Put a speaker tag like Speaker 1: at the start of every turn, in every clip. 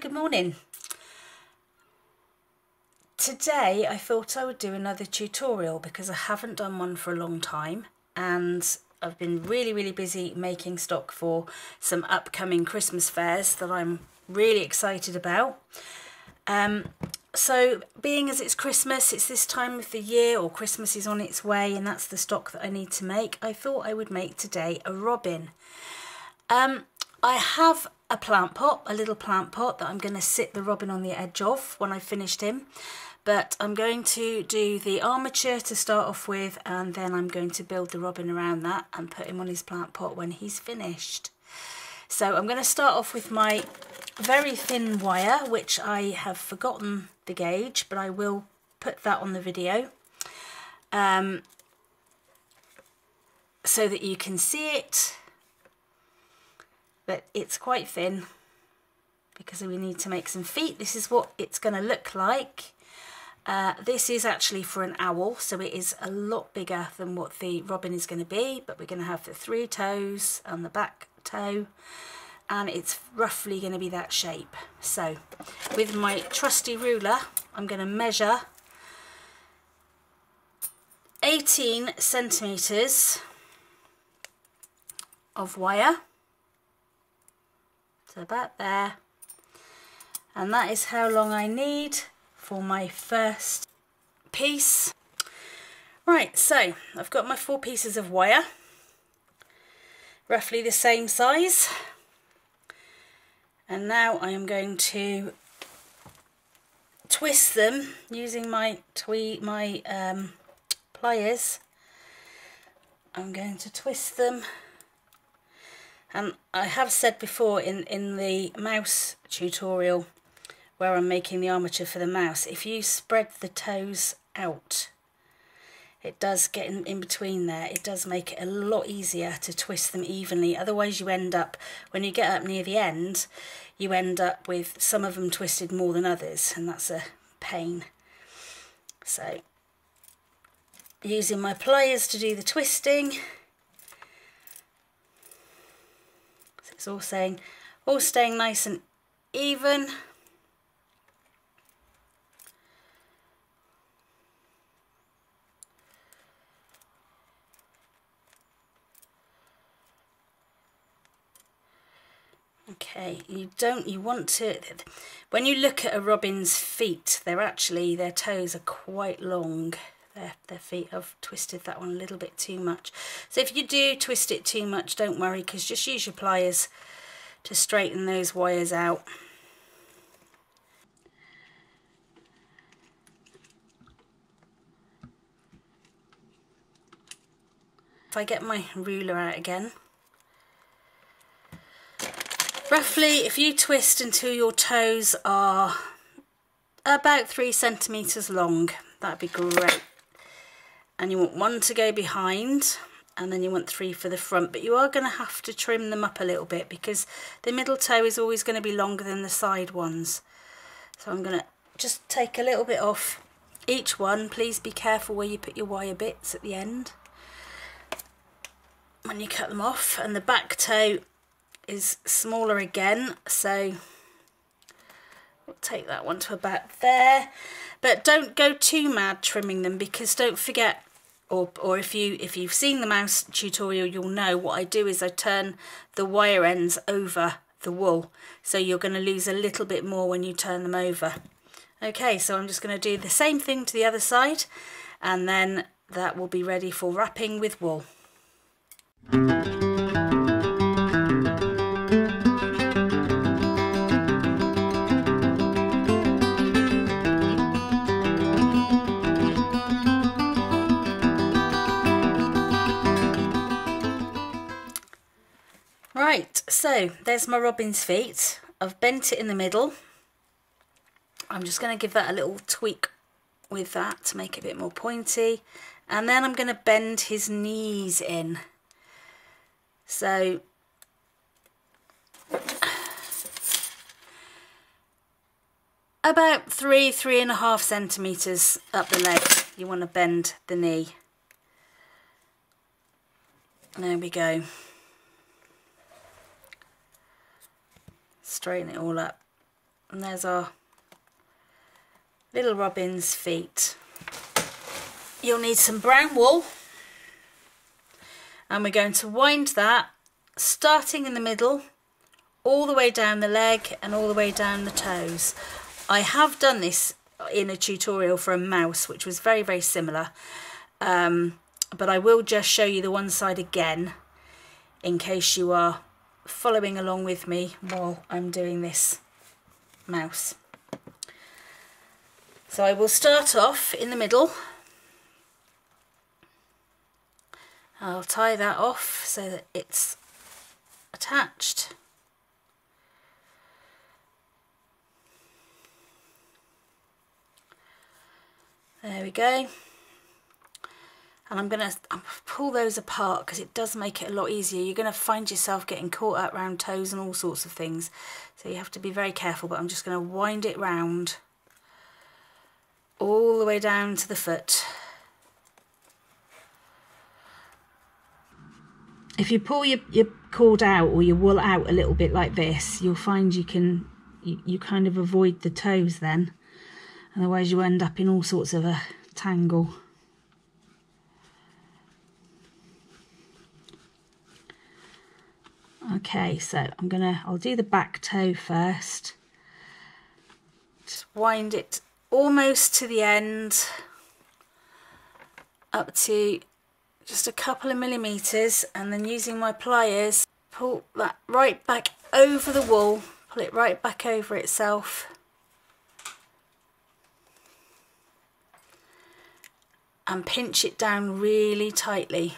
Speaker 1: Good morning. Today I thought I would do another tutorial because I haven't done one for a long time and I've been really really busy making stock for some upcoming Christmas fairs that I'm really excited about. Um, so being as it's Christmas, it's this time of the year or Christmas is on its way and that's the stock that I need to make, I thought I would make today a robin. Um, I have a plant pot, a little plant pot that I'm going to sit the robin on the edge of when I've finished him. But I'm going to do the armature to start off with and then I'm going to build the robin around that and put him on his plant pot when he's finished. So I'm going to start off with my very thin wire, which I have forgotten the gauge, but I will put that on the video. Um, so that you can see it but it's quite thin because we need to make some feet. This is what it's going to look like. Uh, this is actually for an owl, so it is a lot bigger than what the robin is going to be, but we're going to have the three toes and the back toe, and it's roughly going to be that shape. So, with my trusty ruler, I'm going to measure 18 centimetres of wire so about there. And that is how long I need for my first piece. Right so I've got my four pieces of wire roughly the same size. And now I am going to twist them using my twee my um, pliers. I'm going to twist them and I have said before in, in the mouse tutorial where I'm making the armature for the mouse, if you spread the toes out, it does get in, in between there. It does make it a lot easier to twist them evenly. Otherwise you end up, when you get up near the end, you end up with some of them twisted more than others and that's a pain. So, using my pliers to do the twisting, It's all saying, all staying nice and even. Okay, you don't, you want to, when you look at a robin's feet, they're actually, their toes are quite long their, their feet. I've twisted that one a little bit too much. So if you do twist it too much, don't worry, because just use your pliers to straighten those wires out. If I get my ruler out again, roughly if you twist until your toes are about three centimetres long, that'd be great and you want one to go behind and then you want three for the front. But you are going to have to trim them up a little bit because the middle toe is always going to be longer than the side ones. So I'm going to just take a little bit off each one. Please be careful where you put your wire bits at the end. When you cut them off and the back toe is smaller again so we'll take that one to about there. But don't go too mad trimming them because don't forget or, or if you if you've seen the mouse tutorial you'll know. What I do is I turn the wire ends over the wool. So you're going to lose a little bit more when you turn them over. Okay so I'm just going to do the same thing to the other side and then that will be ready for wrapping with wool Right, so there's my robin's feet. I've bent it in the middle. I'm just going to give that a little tweak with that to make it a bit more pointy. And then I'm going to bend his knees in. So about three, three and a half centimetres up the leg. You want to bend the knee. There we go. Straighten it all up And there's our little robin's feet. You'll need some brown wool and we're going to wind that starting in the middle all the way down the leg and all the way down the toes. I have done this in a tutorial for a mouse which was very very similar um, but I will just show you the one side again in case you are following along with me while I'm doing this mouse. So I will start off in the middle I'll tie that off so that it's attached. There we go. And I'm going to pull those apart because it does make it a lot easier. You're going to find yourself getting caught up around toes and all sorts of things. So you have to be very careful, but I'm just going to wind it round all the way down to the foot. if you pull your, your cord out or your wool out a little bit like this, you'll find you can, you, you kind of avoid the toes then. Otherwise you end up in all sorts of a tangle. Okay, so I'm gonna, I'll do the back toe first. Just wind it almost to the end, up to just a couple of millimeters and then using my pliers pull that right back over the wool pull it right back over itself and pinch it down really tightly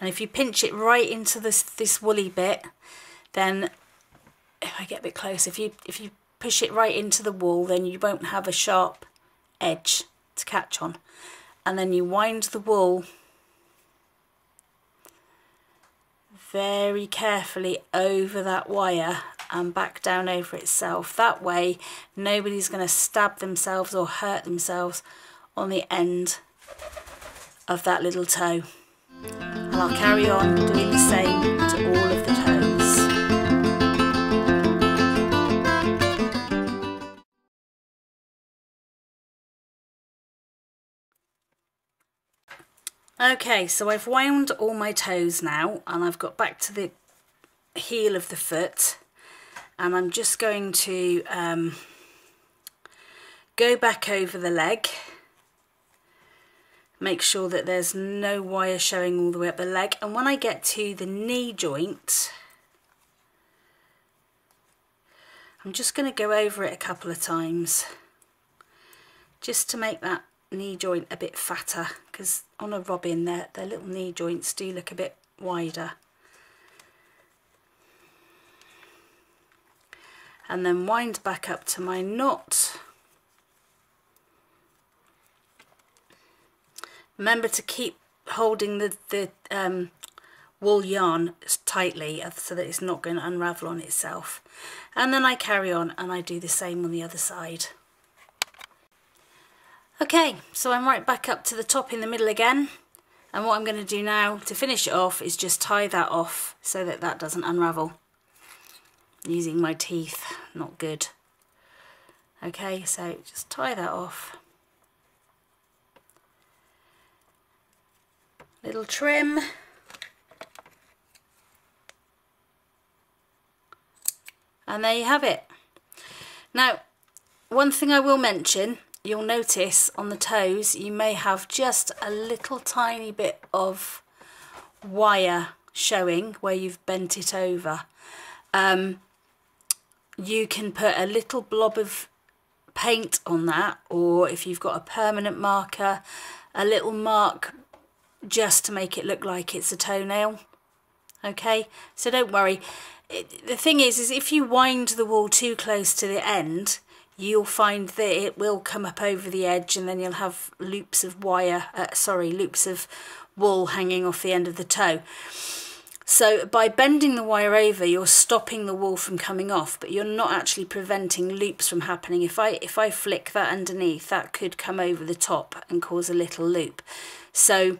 Speaker 1: and if you pinch it right into this this woolly bit then if I get a bit close if you if you push it right into the wool then you won't have a sharp edge to catch on and then you wind the wool very carefully over that wire and back down over itself. That way nobody's going to stab themselves or hurt themselves on the end of that little toe. And I'll carry on doing the same to all of the toes. Okay, so I've wound all my toes now and I've got back to the heel of the foot and I'm just going to um, go back over the leg make sure that there's no wire showing all the way up the leg and when I get to the knee joint I'm just going to go over it a couple of times just to make that knee joint a bit fatter because on a robin their, their little knee joints do look a bit wider. And then wind back up to my knot. Remember to keep holding the, the um, wool yarn tightly so that it's not going to unravel on itself. And then I carry on and I do the same on the other side. Okay, so I'm right back up to the top in the middle again. And what I'm going to do now to finish it off is just tie that off so that that doesn't unravel. Using my teeth, not good. Okay, so just tie that off. Little trim. And there you have it. Now, one thing I will mention you'll notice on the toes you may have just a little tiny bit of wire showing where you've bent it over. Um, you can put a little blob of paint on that or if you've got a permanent marker a little mark just to make it look like it's a toenail okay so don't worry it, the thing is is if you wind the wool too close to the end you'll find that it will come up over the edge and then you'll have loops of wire, uh, sorry, loops of wool hanging off the end of the toe. So by bending the wire over, you're stopping the wool from coming off, but you're not actually preventing loops from happening. If I if I flick that underneath, that could come over the top and cause a little loop. So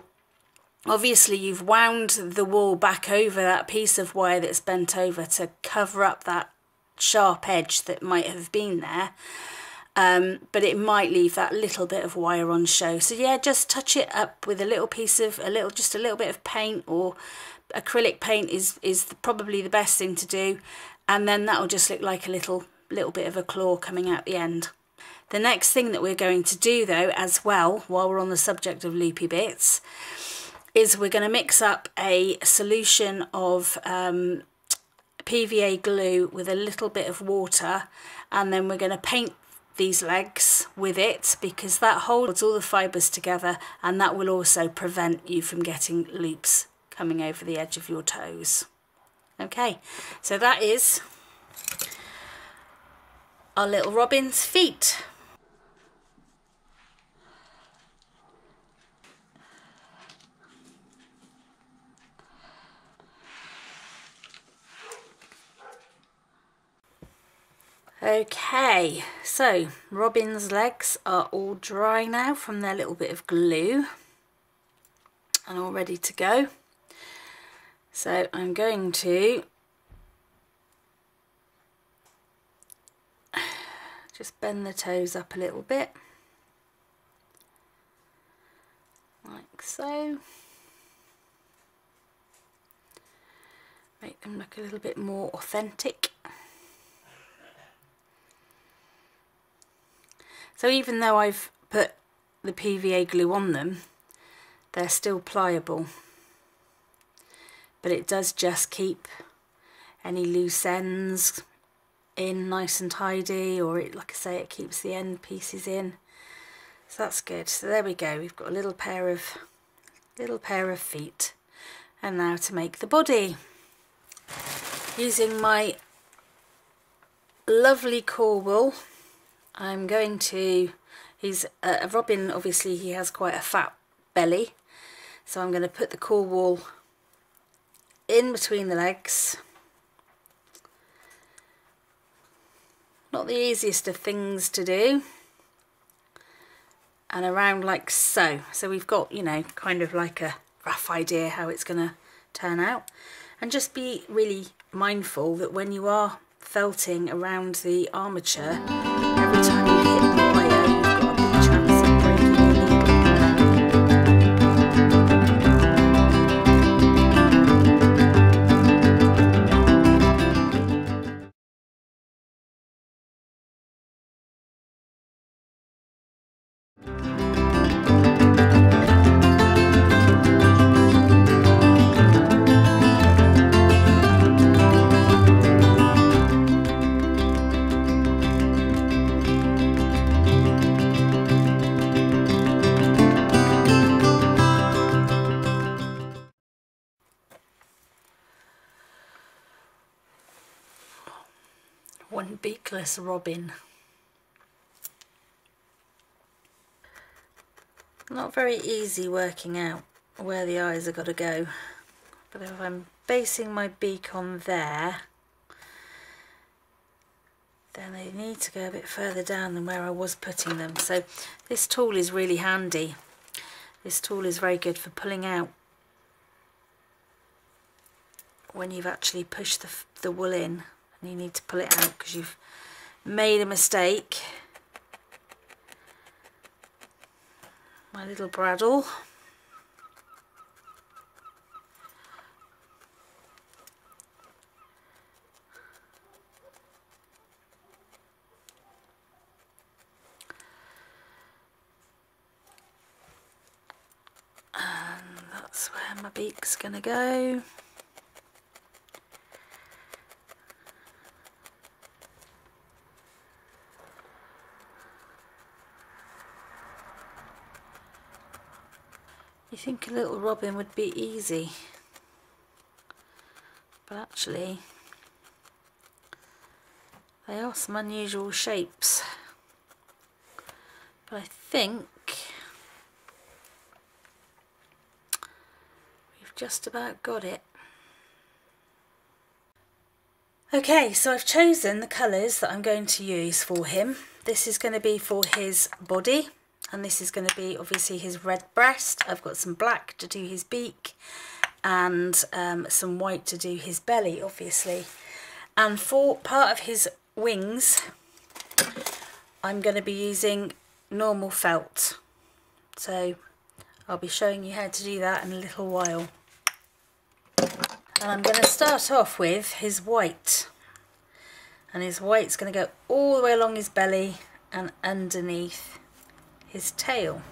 Speaker 1: obviously you've wound the wool back over that piece of wire that's bent over to cover up that sharp edge that might have been there. Um, but it might leave that little bit of wire on show. So yeah just touch it up with a little piece of a little just a little bit of paint or acrylic paint is is probably the best thing to do. And then that'll just look like a little little bit of a claw coming out the end. The next thing that we're going to do though as well while we're on the subject of loopy bits is we're going to mix up a solution of um, PVA glue with a little bit of water and then we're going to paint these legs with it because that holds all the fibres together and that will also prevent you from getting loops coming over the edge of your toes. Okay, so that is our little robin's feet. Okay, so Robin's legs are all dry now from their little bit of glue and all ready to go. So I'm going to just bend the toes up a little bit like so. Make them look a little bit more authentic. So even though I've put the PVA glue on them, they're still pliable. But it does just keep any loose ends in nice and tidy or it, like I say, it keeps the end pieces in. So that's good. So there we go. We've got a little pair of little pair of feet. And now to make the body. Using my lovely core wool I'm going to, he's uh, a robin obviously he has quite a fat belly so I'm going to put the core wool in between the legs. Not the easiest of things to do and around like so. So we've got, you know, kind of like a rough idea how it's going to turn out. And just be really mindful that when you are felting around the armature, one beakless robin. Not very easy working out where the eyes are got to go. But if I'm basing my beak on there, then they need to go a bit further down than where I was putting them. So this tool is really handy. This tool is very good for pulling out when you've actually pushed the, the wool in and you need to pull it out because you've made a mistake. My little bradawl. And that's where my beak's going to go. You think a little robin would be easy, but actually they are some unusual shapes. But I think we've just about got it. Okay, so I've chosen the colours that I'm going to use for him. This is going to be for his body and this is going to be obviously his red breast. I've got some black to do his beak and um, some white to do his belly obviously And for part of his wings, I'm going to be using normal felt. So I'll be showing you how to do that in a little while. And I'm going to start off with his white. And his white's going to go all the way along his belly and underneath his tail.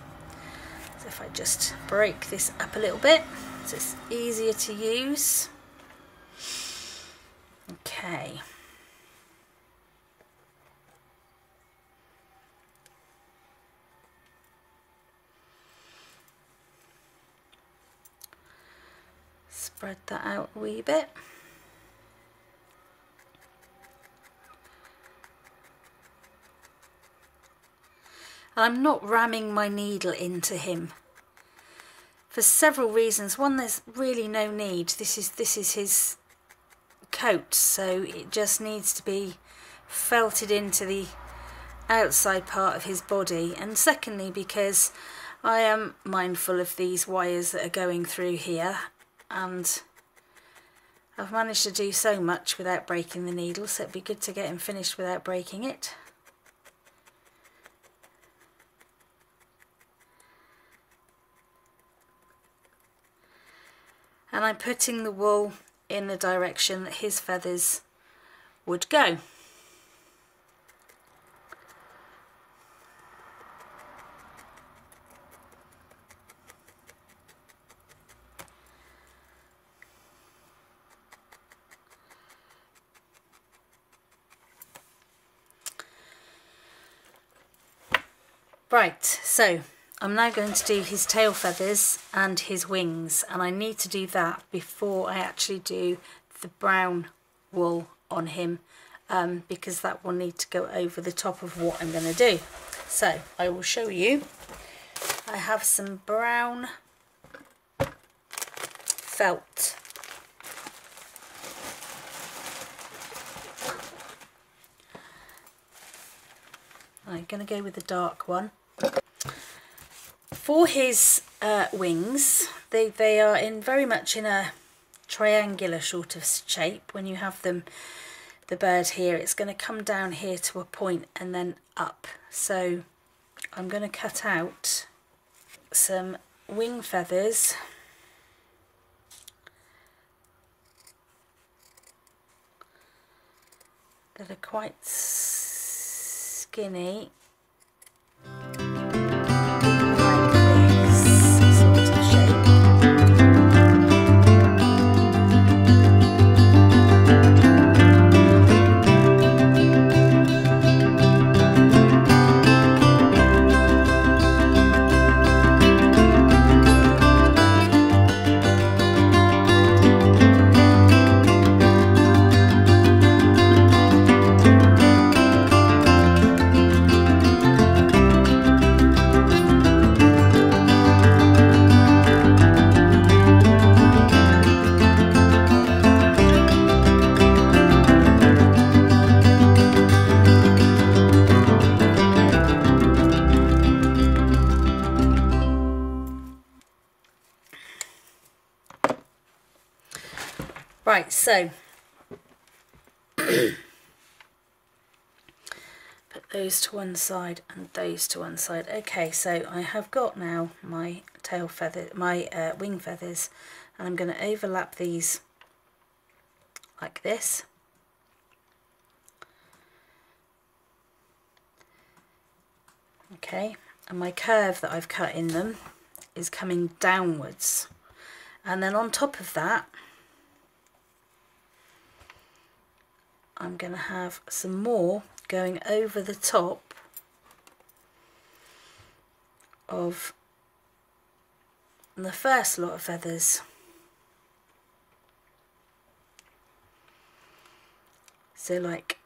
Speaker 1: So if I just break this up a little bit so it's easier to use. Okay. Spread that out a wee bit. I'm not ramming my needle into him for several reasons. One, there's really no need. This is this is his coat, so it just needs to be felted into the outside part of his body. And secondly, because I am mindful of these wires that are going through here, and I've managed to do so much without breaking the needle, so it'd be good to get him finished without breaking it. And I'm putting the wool in the direction that his feathers would go. Right, so I'm now going to do his tail feathers and his wings and I need to do that before I actually do the brown wool on him um, because that will need to go over the top of what I'm going to do. So I will show you. I have some brown felt. I'm going to go with the dark one. For his uh, wings, they, they are in very much in a triangular sort of shape. When you have them, the bird here, it's going to come down here to a point and then up. So I'm going to cut out some wing feathers that are quite skinny so put those to one side and those to one side. Okay, so I have got now my tail feather, my uh, wing feathers, and I'm going to overlap these like this. Okay, and my curve that I've cut in them is coming downwards. And then on top of that, I'm going to have some more going over the top of the first lot of feathers. So like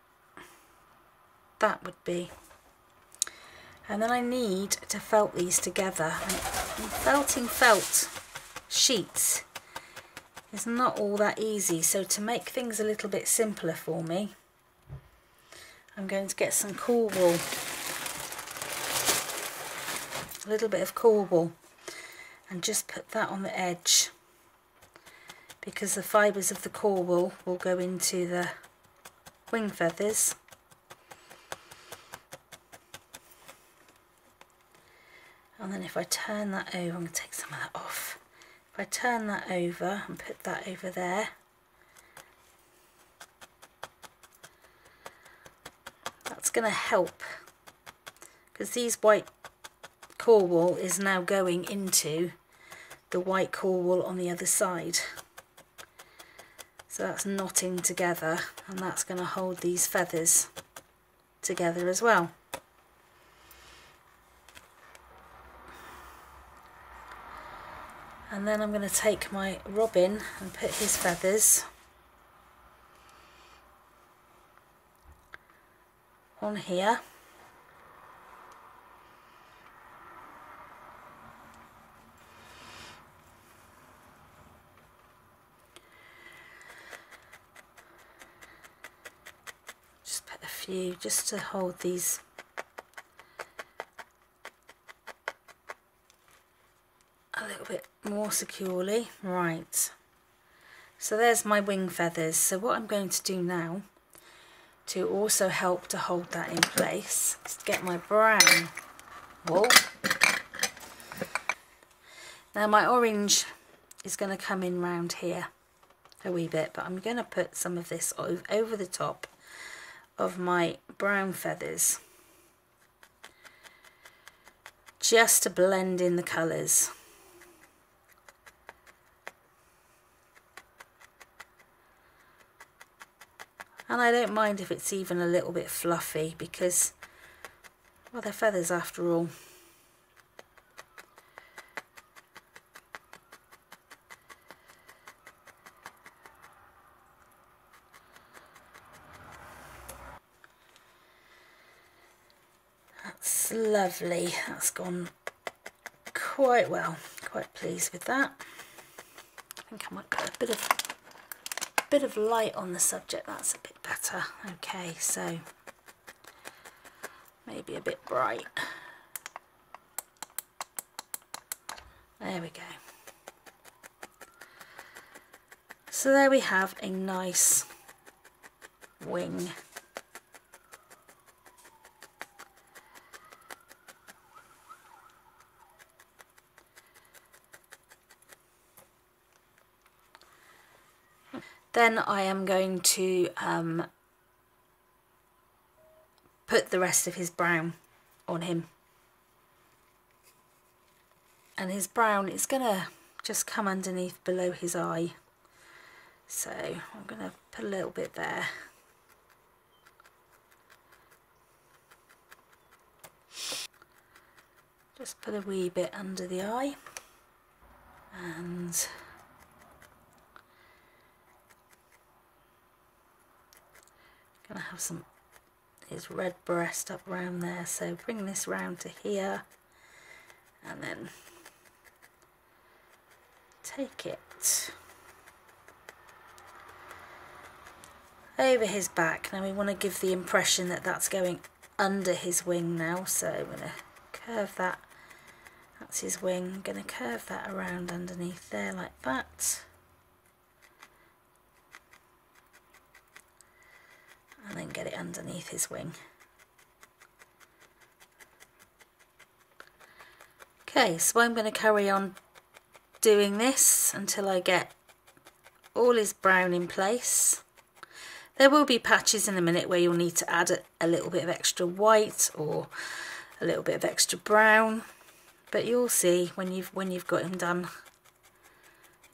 Speaker 1: that would be. And then I need to felt these together. I'm felting felt sheets is not all that easy. So to make things a little bit simpler for me, I'm going to get some core wool. A little bit of core wool and just put that on the edge because the fibres of the core wool will go into the wing feathers. And then if I turn that over, I'm going to take some of that off. If I turn that over and put that over there, that's going to help because these white core wool is now going into the white core wool on the other side. So that's knotting together and that's going to hold these feathers together as well. And then I'm going to take my robin and put his feathers on here. Just put a few just to hold these bit more securely. Right, so there's my wing feathers. So what I'm going to do now to also help to hold that in place is to get my brown wool. Now my orange is going to come in round here a wee bit, but I'm going to put some of this over the top of my brown feathers just to blend in the colours. And I don't mind if it's even a little bit fluffy because well they're feathers after all. That's lovely. That's gone quite well. Quite pleased with that. I think I might put a bit of bit of light on the subject, that's a bit better. Okay, so maybe a bit bright. There we go. So there we have a nice wing. Then I am going to um, put the rest of his brown on him. And his brown is going to just come underneath below his eye. So I'm going to put a little bit there. Just put a wee bit under the eye. And Gonna have some his red breast up around there. So bring this round to here and then take it over his back. Now we want to give the impression that that's going under his wing now. So I'm going to curve that. That's his wing. I'm going to curve that around underneath there like that. And then get it underneath his wing. Okay, so I'm going to carry on doing this until I get all his brown in place. There will be patches in a minute where you'll need to add a, a little bit of extra white or a little bit of extra brown, but you'll see when you've when you've got him done.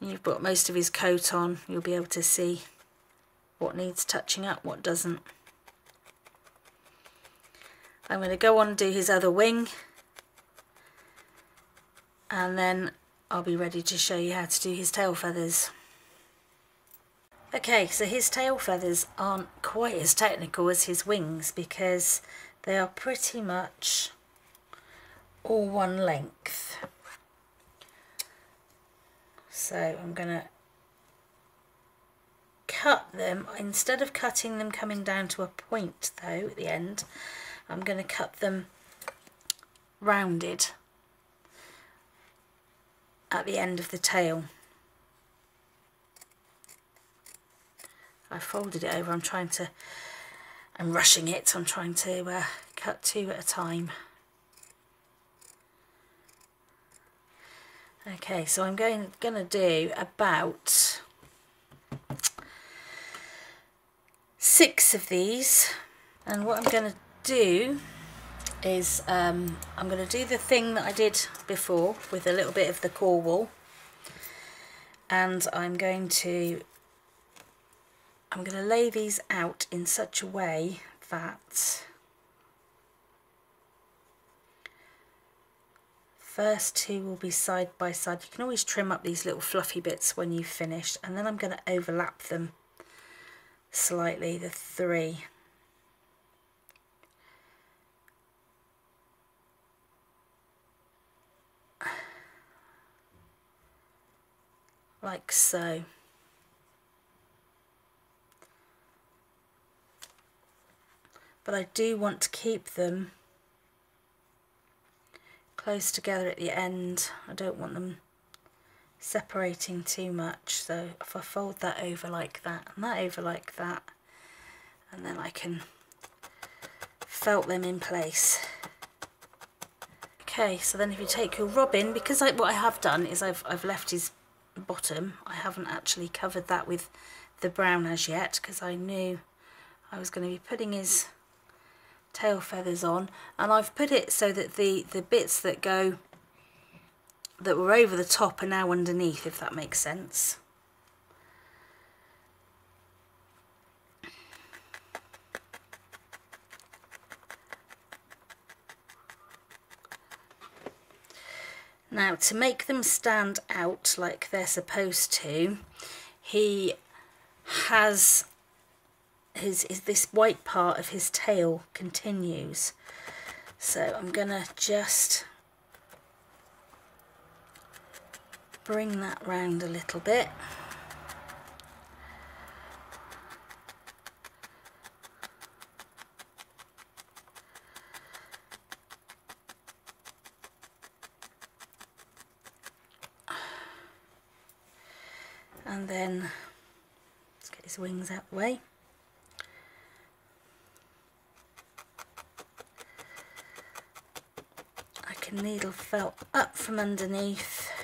Speaker 1: You've got most of his coat on, you'll be able to see what needs touching up, what doesn't. I'm going to go on and do his other wing and then I'll be ready to show you how to do his tail feathers. Okay, so his tail feathers aren't quite as technical as his wings because they are pretty much all one length. So I'm going to cut them, instead of cutting them coming down to a point though at the end, I'm going to cut them rounded at the end of the tail. I folded it over, I'm trying to I'm rushing it. I'm trying to uh, cut two at a time. Okay, so I'm going going to do about six of these, and what I'm going to do is um, I'm going to do the thing that I did before with a little bit of the core wool, and I'm going to I'm going to lay these out in such a way that first two will be side by side. You can always trim up these little fluffy bits when you've finished and then I'm going to overlap them slightly, the three. Like so. but I do want to keep them close together at the end. I don't want them separating too much. So if I fold that over like that and that over like that and then I can felt them in place. Okay, so then if you take your robin, because I, what I have done is I've, I've left his bottom, I haven't actually covered that with the brown as yet because I knew I was going to be putting his tail feathers on. And I've put it so that the the bits that go that were over the top are now underneath if that makes sense Now to make them stand out like they're supposed to, he has his, his this white part of his tail continues. So I'm going to just bring that round a little bit. And then let's get his wings out the way. I can needle felt up from underneath.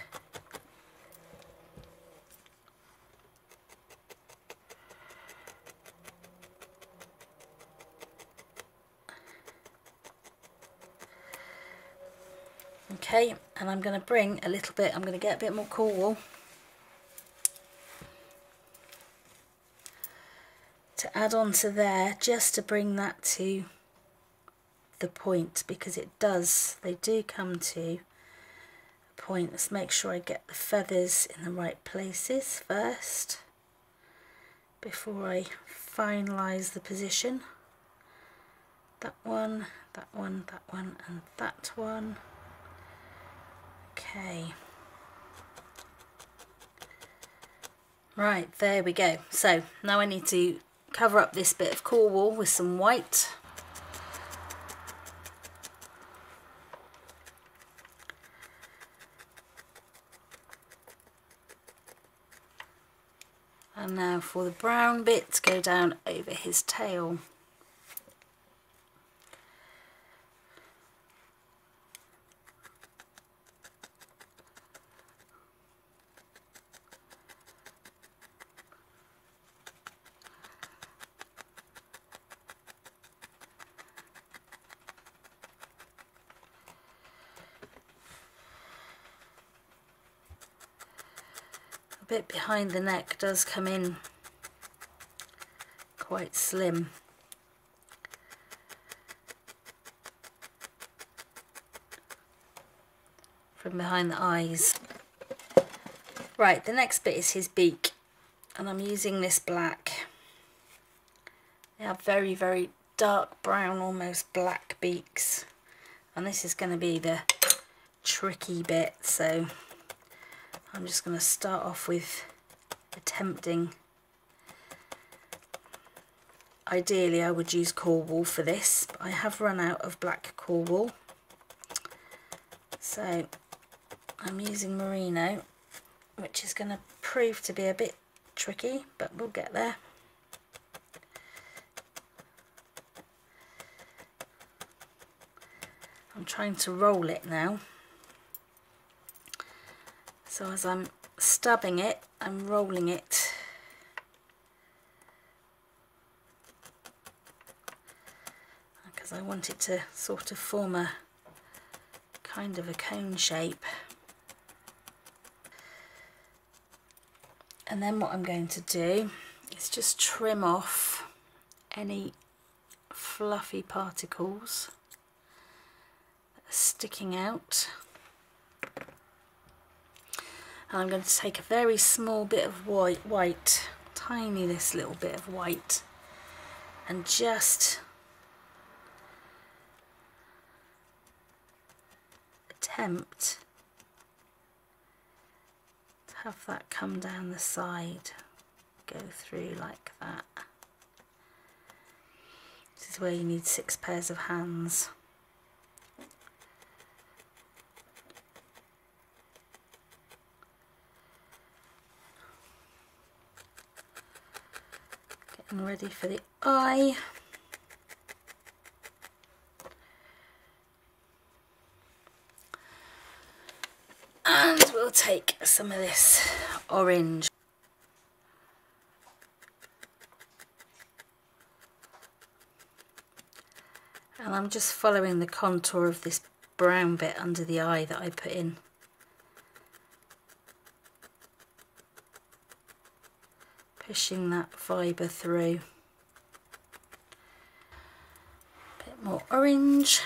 Speaker 1: Okay, and I'm going to bring a little bit, I'm going to get a bit more core to add on to there just to bring that to the point because it does, they do come to a point. Let's make sure I get the feathers in the right places first before I finalise the position. That one, that one, that one and that one. Okay. Right, there we go. So now I need to cover up this bit of core wool with some white. And now for the brown bits go down over his tail. bit behind the neck does come in quite slim. From behind the eyes. Right, the next bit is his beak and I'm using this black. They have very, very dark brown, almost black beaks. And this is going to be the tricky bit, so I'm just going to start off with tempting. Ideally I would use core wool for this, but I have run out of black core wool. So I'm using merino, which is going to prove to be a bit tricky, but we'll get there. I'm trying to roll it now. So as I'm stubbing it, I'm rolling it because I want it to sort of form a kind of a cone shape. And then what I'm going to do is just trim off any fluffy particles sticking out. And I'm going to take a very small bit of white, white, tiny this little bit of white and just attempt to have that come down the side, go through like that. This is where you need six pairs of hands. Getting ready for the eye. And we'll take some of this orange and I'm just following the contour of this brown bit under the eye that I put in. Pushing that fibre through. A bit more orange.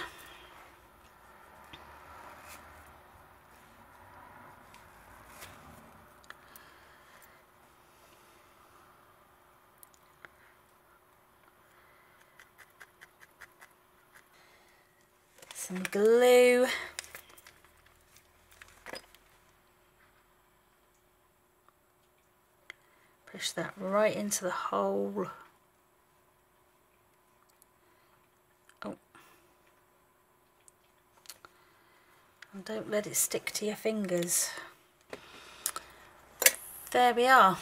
Speaker 1: some glue. Push that right into the hole. Oh. And don't let it stick to your fingers. There we are.